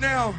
Now,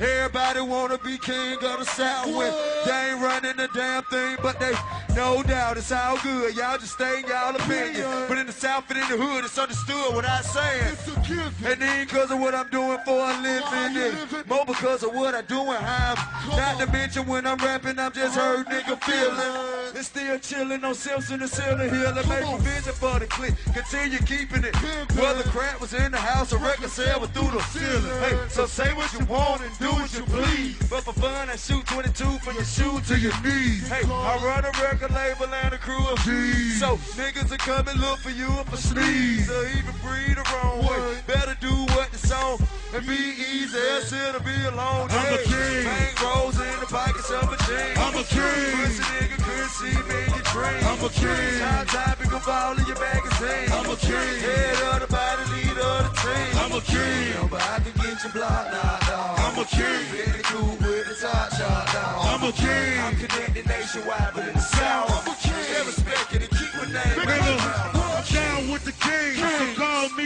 everybody wanna be king of the South when they ain't running the damn thing, but they, no doubt, it's all good. Y'all just stay in y'all opinion. But in the South and in the hood, it's understood what I'm saying. It's a gift. And then because of what I'm doing for a living, and more because of what I do and how I'm. Not to mention when I'm rapping, I'm just hurt nigga feeling. And still chilling on Simpson and Silver Hill and make provision for the click. Continue keeping it. Whether crap was in the house or record sale was through the ceiling. Hey, so say what you want and do what you please. But for fun, I shoot 22 from your shoe to your knees. Hey, I run a record label and a crew of G's. So niggas come and look for you if I sneeze or even breathe the wrong way. Better do the and be easy. Else it'll be a long day. I'm a king. Bank rolls in the pockets of a jean. I'm a king. Pussy nigga couldn't see me in your dreams. I'm a king. Top topic of all of your magazines. I'm a king. Head of the body, leader of the team. I'm a king. Yeah, but I can get your block knocked off. I'm a king. Really cool with the top shot down. I'm a king. I'm connected nationwide, but in the South,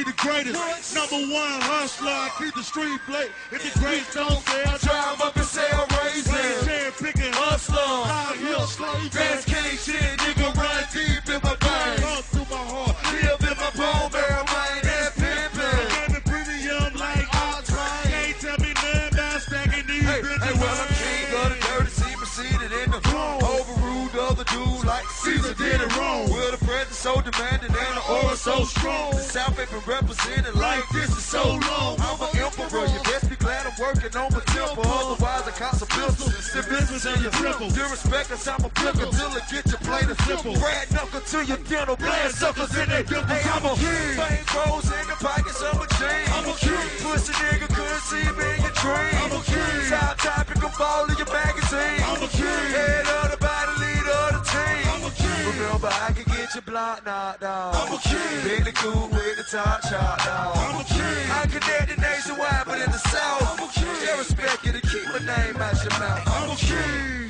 the greatest. Number one hustler, I keep the street plate. If the greats don't say, I Drive up and sell raisins. Chair picking Hustler. high heel slave. That's king shit, nigga, run deep in my veins. Run through my heart. Live in my bone man, that's pimpin'. Got me premium like All-time. Can't tell me nothing about stacking these Hey, bitches. hey, well, I'm king of the dirty, see proceeded in the Overruled other dude like Caesar did it wrong. With a presence so demanding and so strong. The South ain't been represented like this for so long. I'm an emperor, you best be glad I'm working on my temper. Otherwise, I caught some pistols and sip business in your temple. Due respect, cause I'm a picker till it get you plain and simple. Red knuckle to your dental, blast suckers in their dimple. Hey, I'm a king. Fame grows in the can get your block. I'm a king. Big cool with the top. I'm a king. I connected nationwide, but in the South, I'm a king. They respect you to keep my name out your mouth. I'm a king.